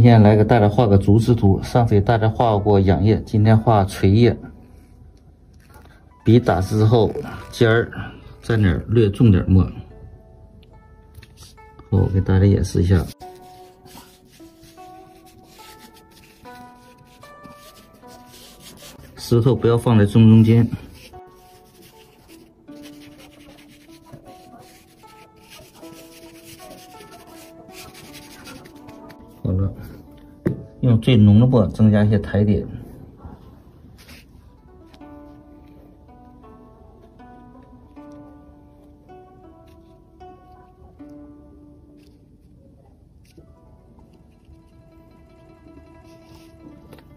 今天来给大家画个竹枝图。上次给大家画过仰叶，今天画垂叶。笔打湿之后，尖儿在哪儿略重点墨。我给大家演示一下。石头不要放在正中间。用最浓的墨增加一些台点。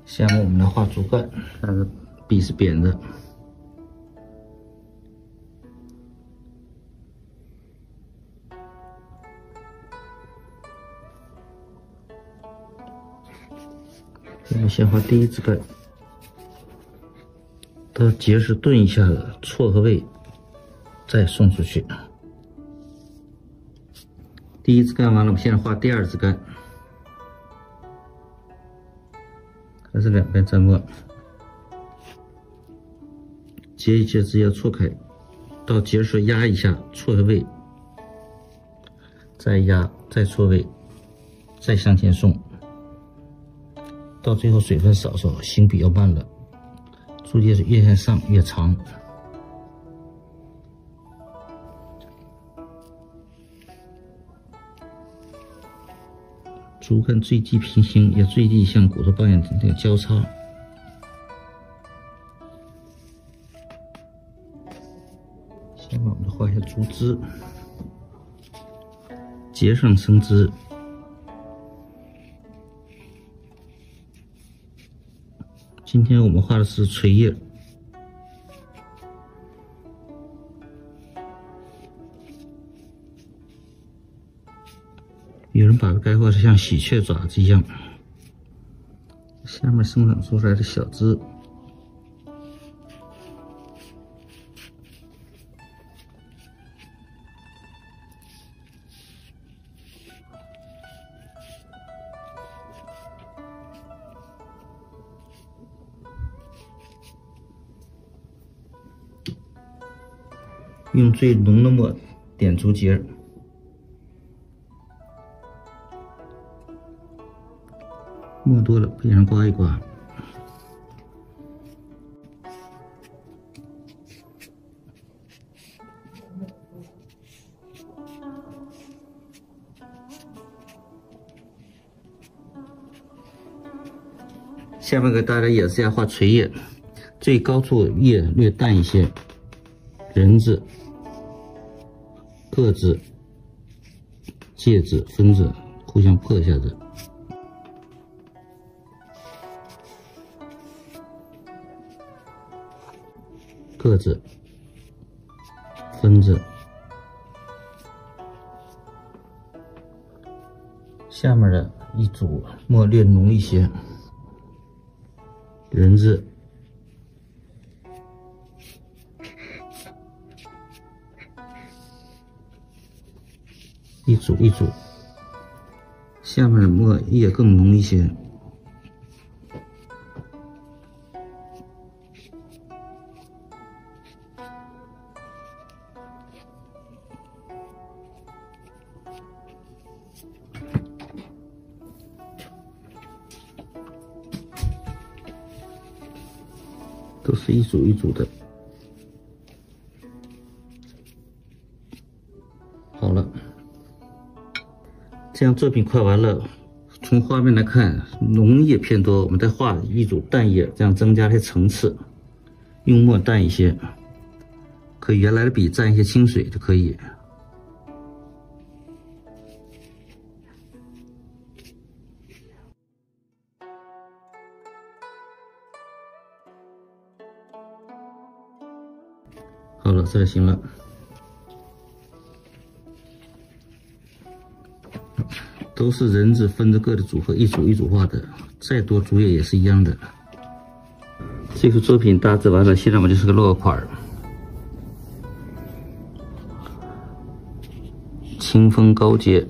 下面我们来画竹竿，但是笔是扁的。我们先画第一支杆，到结实顿一下子，错个位，再送出去。第一支竿完了，我们现在画第二支竿。还是两边沾墨，结一结直接错开，到结时压一下错位，再压再错位，再向前送，到最后水分少时候行比较慢了，竹节是越向上越长。竹竿最低平行，也最低像骨头棒一样那个交叉。先把我们画一下竹枝，节上生枝。今天我们画的是垂叶。有人把它概括的像喜鹊爪子一样，下面生长出来的小枝，用最浓的墨点竹节。墨多了，背上刮一刮。下面给大家演示一下画垂叶，最高处叶略淡一些，人字、个字、戒字、分字互相破一下子。个字、分字，下面的一组墨略浓一些，人字，一组一组，下面的墨也更浓一些。都是一组一组的。这样作品快完了。从画面来看，浓叶偏多，我们再画一组淡叶，这样增加些层次。用墨淡一些，可以原来的笔蘸一些清水就可以。好了，这就行了。都是人字分着个的组合，一组一组画的，再多竹叶也是一样的。这幅作品大致完了，现在我们就是个落款。清风高洁，